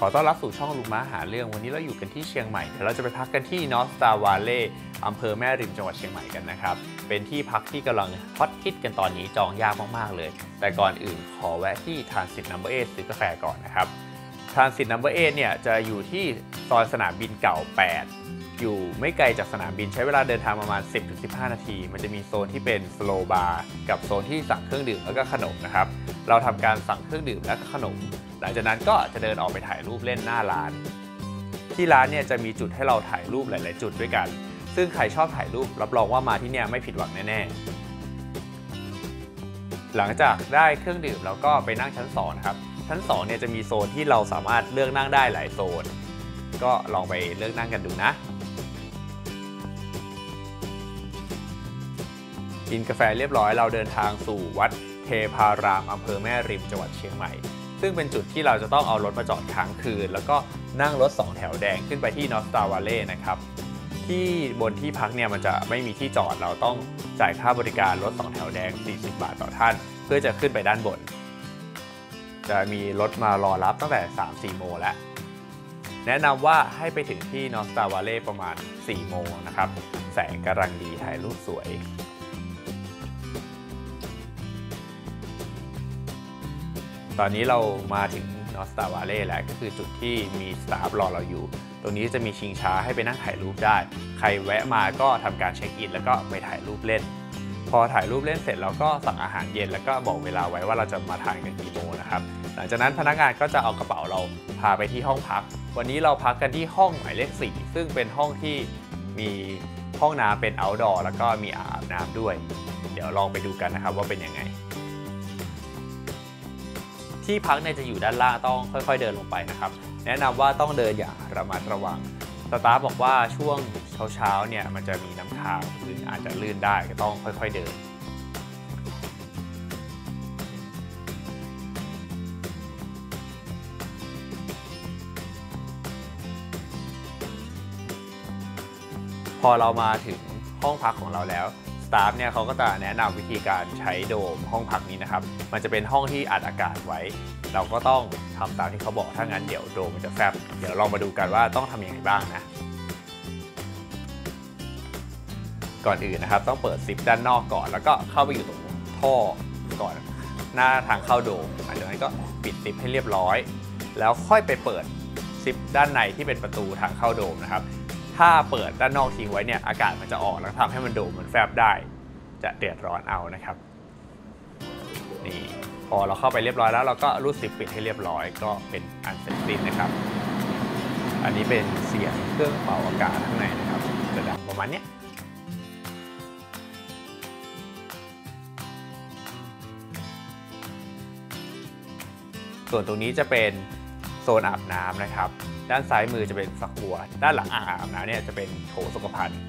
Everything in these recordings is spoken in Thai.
ขอต้อนรับสู่ช่องลุงม้าหาเรื่องวันนี้เราอยู่กันที่เชียงใหม่เดี๋ยวเราจะไปพักกันที่ North Star Valley อำเภอแม่ริมจังหวัดเชียงใหม่กันนะครับ เป็นที่พักที่กำลังฮอตฮิตกันตอนนี้จองยากมากๆเลย แต่ก่อนอื่นขอแวะที่ Transit Number 8ซื้อกาแฟก่อนนะครับ Transit Number 8เนี่ยจะอยู่ที่ซอยสนามบินเก่า 8 อยู่ไม่ไกลจากสนามบินใช้เวลาเดินทางประมาณ 10-15 นาที มันจะมีโซนที่เป็น slow bar กับโซนที่สั่งเครื่องดื่มแล้วก็ขนมนะครับเราทำการสั่งเครื่องดื่มและขนม หลังจากนั้นก็จะเดินออกไปถ่ายรูปเล่นหน้าร้าน ที่ร้านเนี่ยจะมีจุดให้เราถ่ายรูปหลาย ๆ จุดด้วยกัน ซึ่งใครชอบถ่ายรูปรับรองว่ามาที่เนี่ยไม่ผิดหวังแน่ๆ หลังจากได้เครื่องดื่มแล้วก็ไปนั่งชั้น2นะครับ ชั้น2เนี่ยจะมีโซนที่เราสามารถเลือกนั่งได้หลายโซน ก็ลองไปเลือกนั่งกันดูนะกินกาแฟเรียบร้อยเราเดินทางสู่วัดเทพารามอำเภอแม่ริมจังหวัดเชียงใหม่ ซึ่งเป็นจุดที่เราจะต้องเอารถมาจอดค้างคืน แล้วก็นั่งรถ 2 แถวแดงขึ้นไปที่นอสตาวาเล่นะครับที่บนที่พักเนี่ยมันจะไม่มีที่จอดเราต้องจ่ายค่าบริการรถ 2 แถวแดง 40 บาทต่อท่าน เพื่อจะขึ้นไปด้านบน จะมีรถมารอรับตั้งแต่ 3-4 โมงแล้ว แนะนำว่าให้ไปถึงที่นอสตาวาเล่ประมาณ 4 โมงนะครับ แสงกำลังดีถ่ายรูปสวย ตอนนี้เรามาถึงนอสตาวาเล่แล้วก็คือจุดที่มีสตาฟรอเราอยู่ ตรงนี้จะมีชิงช้าให้ไปนั่งถ่ายรูปได้ ใครแวะมาก็ทำการเช็คอินแล้วก็ไปถ่ายรูปเล่น พอถ่ายรูปเล่นเสร็จเราก็สั่งอาหารเย็นแล้วก็บอกเวลาไว้ว่าเราจะมาทานกันกี่โมงนะครับ หลังจากนั้นพนักงานก็จะเอากระเป๋าเราพาไปที่ห้องพัก วันนี้เราพักกันที่ห้องหมายเลข4ซึ่งเป็นห้องที่มีห้องน้ำเป็น outdoor แล้วก็มีอาบน้ำด้วย เดี๋ยวลองไปดูกันนะครับว่าเป็นยังไง ที่พักเนี่ยจะอยู่ด้านล่างต้องค่อยๆเดินลงไปนะครับ แนะนำว่าต้องเดินอย่างระมัดระวังสตาฟบอกว่าช่วงเช้าๆเนี่ยมันจะมีน้ำค้างพื้นอาจจะลื่นได้ก็ต้องค่อย ๆเดินพอเรามาถึงห้องพักของเราแล้ว สตาฟเนี่ยเขาก็จะแนะนำวิธีการใช้โดมห้องพักนี้นะครับ มันจะเป็นห้องที่อัดอากาศไว้ เราก็ต้องทำตามที่เขาบอกถ้างั้นเดี๋ยวโดมมันจะแฟบเดี๋ยวลองมาดูกันว่าต้องทำยังไงบ้างนะ ก่อนอื่นนะครับ ต้องเปิดซิปด้านนอกก่อน แล้วก็เข้าไปอยู่ตรงท่อก่อน หน้าทางเข้าโดมหลังจากนั้นก็ปิดซิปให้เรียบร้อย แล้วค่อยไปเปิดซิปด้านในที่เป็นประตูทางเข้าโดมนะครับ ถ้าเปิดด้านนอกทิ้งไว้เนี่ยอากาศมันจะออกแล้วทำให้มันโดมมันแฟบได้ จะเดือดร้อนเอานะครับนี่พอเราเข้าไปเรียบร้อยแล้วเราก็รูดซิปปิดให้เรียบร้อย ก็เป็นอันเสร็จสิ้นนะครับ อันนี้เป็นเสียงเครื่องเป่าอากาศข้างในนะครับจะดังประมาณเนี้ยส่วนตรงนี้จะเป็น โซนอาบน้ำนะครับ ด้านซ้ายมือจะเป็นฝักบัว ด้านหลังอ่างอาบน้ำเนี่ยจะเป็นโถสุขภัณฑ์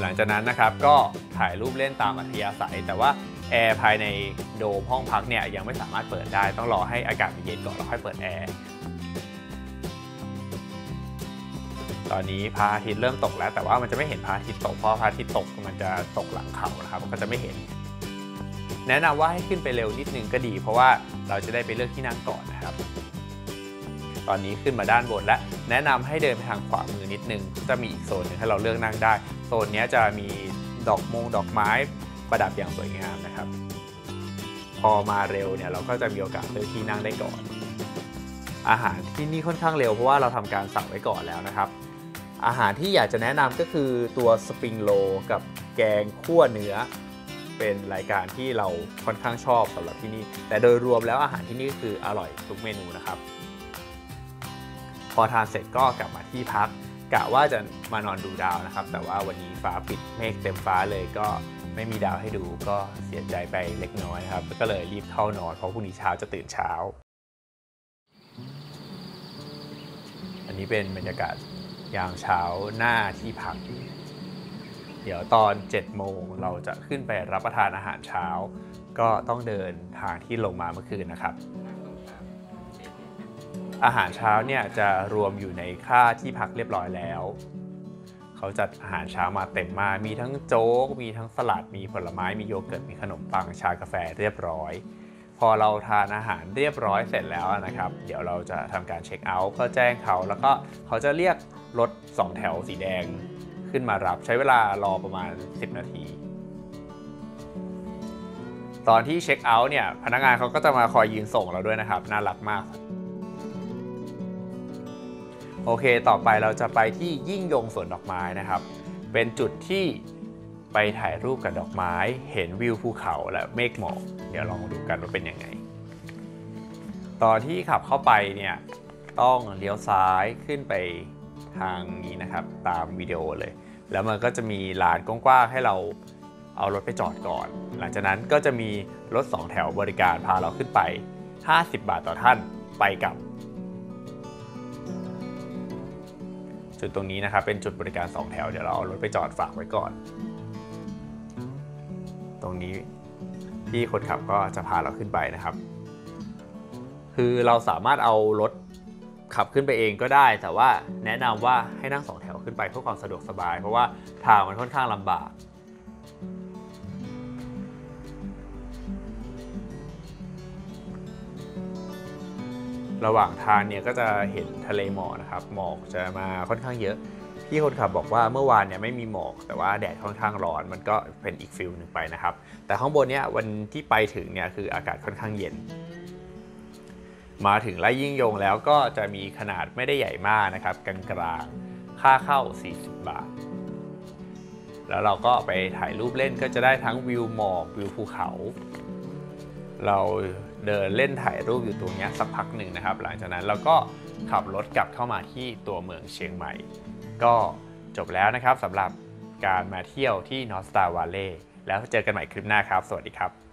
หลังจากนั้นนะครับก็ถ่ายรูปเล่นตามอัธยาศัย แต่ว่าแอร์ภายในโดมห้องพักเนี่ยยังไม่สามารถเปิดได้ ต้องรอให้อากาศเย็นก่อนแล้วค่อยเปิดแอร์ตอนนี้พระอาทิตย์เริ่มตกแล้ว แต่ว่ามันจะไม่เห็นพระอาทิตย์ตกเพราะพระอาทิตย์ตกมันจะตกหลังเขานะครับมันก็จะไม่เห็น แนะนำว่าให้ขึ้นไปเร็วนิดนึงก็ดี เพราะว่าเราจะได้ไปเลือกที่นั่งก่อนนะครับ ตอนนี้ขึ้นมาด้านบนและแนะนำให้เดินไปทางขวามือนิดนึง จะมีอีกโซนหนึงให้เราเลือกนั่งได้ โซนนี้จะมีดอกมงดอกไม้ประดับอย่างสวยงามนะครับ พอมาเร็วเนี่ยเราก็จะมีโอกาสเลือกที่นั่งได้ก่อน อาหารที่นี่ค่อนข้างเร็วเพราะว่าเราทำการสั่งไว้ก่อนแล้วนะครับอาหารที่อยากจะแนะนำก็คือตัวสปริงโลกับแกงคั่วเนื้อ เป็นรายการที่เราค่อนข้างชอบสำหรับที่นี่ แต่โดยรวมแล้วอาหารที่นี่คืออร่อยทุกเมนูนะครับ พอทานเสร็จก็กลับมาที่พักกะว่าจะมานอนดูดาวนะครับ แต่ว่าวันนี้ฟ้าปิดเมฆเต็มฟ้าเลยก็ไม่มีดาวให้ดูก็เสียใจไปเล็กน้อยครับ ก็เลยรีบเข้านอนเพราะพรุ่งนี้เช้าจะตื่นเช้า อันนี้เป็นบรรยากาศยามเช้าหน้าที่พัก เดี๋ยวตอน 7 โมงเราจะขึ้นไปรับประทานอาหารเช้า ก็ต้องเดินทางที่ลงมาเมื่อคืนนะครับ อาหารเช้าเนี่ยจะรวมอยู่ในค่าที่พักเรียบร้อยแล้ว เขาจัดอาหารเช้ามาเต็มมา มีทั้งโจ๊ก มีทั้งสลัด มีผลไม้ มีโยเกิร์ต มีขนมปัง ชากาแฟเรียบร้อย พอเราทานอาหารเรียบร้อยเสร็จแล้วนะครับ เดี๋ยวเราจะทำการเช็คเอาท์ก็แจ้งเขา แล้วก็เขาจะเรียกรถ2แถวสีแดง ขึ้นมารับ ใช้เวลารอประมาณ 10 นาที ตอนที่เช็คเอาท์เนี่ยพนักงานเขาก็จะมาคอยยืนส่งเราด้วยนะครับ น่ารักมาก โอเคต่อไปเราจะไปที่ยิ่งยงสวนดอกไม้นะครับ เป็นจุดที่ไปถ่ายรูปกับดอกไม้ เห็นวิวภูเขาและเมฆหมอกเดี๋ยวลองดูกันว่าเป็นยังไง ตอนที่ขับเข้าไปเนี่ยต้องเลี้ยวซ้ายขึ้นไปทางนี้นะครับ ตามวิดีโอเลย แล้วมันก็จะมีลานกว้างๆให้เราเอารถไปจอดก่อน หลังจากนั้นก็จะมีรถ 2 แถวบริการพาเราขึ้นไป 50 บาทต่อท่านไปกับ จุดตรงนี้นะครับเป็นจุดบริการ 2 แถวเดี๋ยวเราเอารถไปจอดฝากไว้ก่อน ตรงนี้พี่คนขับก็จะพาเราขึ้นไปนะครับ คือเราสามารถเอารถ ขับขึ้นไปเองก็ได้ แต่ว่าแนะนำว่าให้นั่งสองแถวขึ้นไปเพื่อความสะดวกสบาย เพราะว่าทางมันค่อนข้างลำบากระหว่างทางเนี่ยก็จะเห็นทะเลหมอกนะครับ หมอกจะมาค่อนข้างเยอะพี่คนขับบอกว่าเมื่อวานเนี่ยไม่มีหมอก แต่ว่าแดดค่อนข้างร้อน มันก็เป็นอีกฟิลหนึ่งไปนะครับ แต่ข้างบนเนี่ยวันที่ไปถึงเนี่ยคืออากาศค่อนข้างเย็น มาถึงไร่ยิ่งยงแล้วก็จะมีขนาดไม่ได้ใหญ่มากนะครับกลางๆค่าเข้า 40 บาท แล้วเราก็ไปถ่ายรูปเล่นก็จะได้ทั้งวิวหมอกวิวภูเขา เราเดินเล่นถ่ายรูปอยู่ตรงนี้สักพักหนึ่งนะครับ หลังจากนั้นเราก็ขับรถกลับเข้ามาที่ตัวเมืองเชียงใหม่ ก็จบแล้วนะครับสำหรับการมาเที่ยวที่นอสตาว l เล่แล้วเจอกันใหม่คลิปหน้าครับ สวัสดีครับ